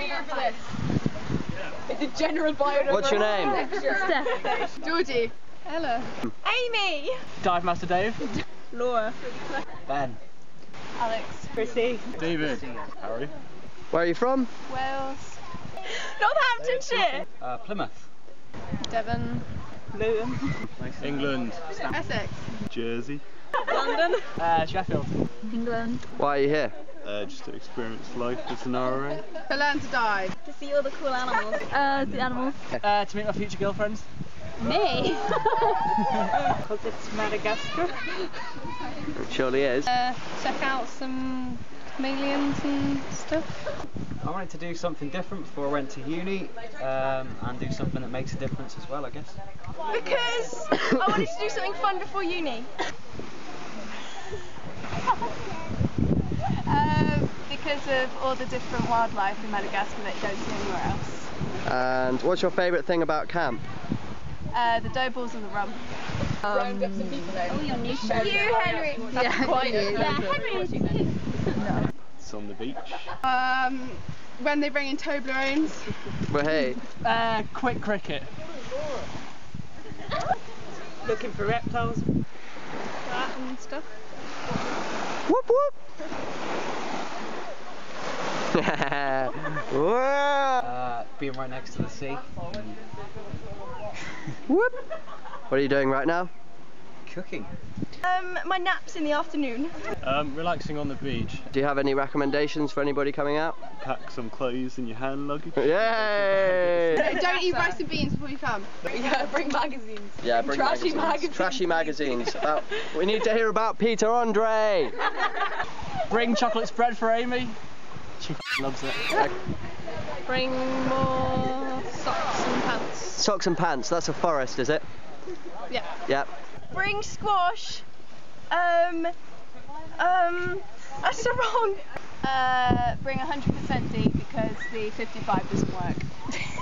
here for this. It's a general biodiversity. What's your name? Steph. Georgie. Ella. Amy. Dive Master Dave. Laura. Ben. Alex. Chrissy. David. Harry. Where are you from? Wales. Northamptonshire. Uh, Plymouth. Devon. Luton. England. Essex. Jersey. London. Uh, Sheffield. England. Why are you here? Uh, just to experience life as an RA. To learn to dive. To see all the cool animals. Uh, the animals. Uh, to meet my future girlfriends. Me. Because it's Madagascar. It surely is. Uh, check out some chameleons and stuff. I wanted to do something different before I went to uni um, and do something that makes a difference as well, I guess. Because I wanted to do something fun before uni. uh, because of all the different wildlife in Madagascar that you don't see anywhere else. And what's your favourite thing about camp? Uh, the dough balls and the rum. Um, oh, you're new You, Henry. Yeah, quite you. Yeah, Henry. It's on the beach. Um, when they bring in Toblerones. Well, hey, Uh, quick cricket. Looking for reptiles. That and stuff. whoop whoop. Whoa. Uh, being right next to the sea. whoop. What are you doing right now? Cooking. Um, my naps in the afternoon. Um, relaxing on the beach. Do you have any recommendations for anybody coming out? Pack some clothes in your hand luggage. Yay! Don't eat rice and beans before you come. Yeah, bring magazines. Yeah, bring Trashy magazines. magazines. Trashy magazines. Uh, we need to hear about Peter Andre. Bring chocolate spread for Amy. She loves it. Bring more socks and pants. Socks and pants. That's a forest, is it? Yeah. Yep. Bring squash. Um. Um. That's wrong. Uh, bring 100% DEET because the 55 doesn't work.